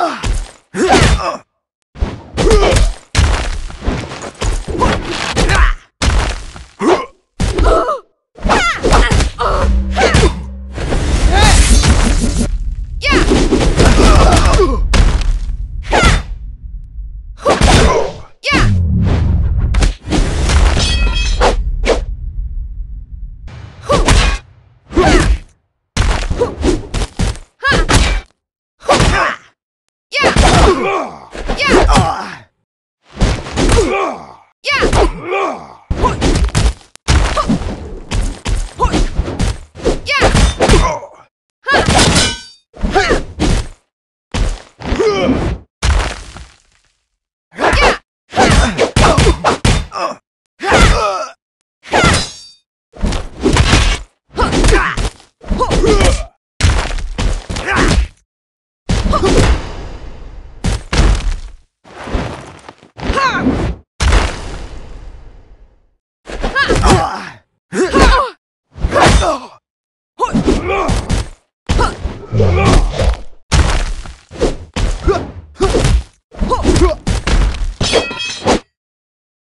Uh. Yeah! Yeah! Yeah! Huh!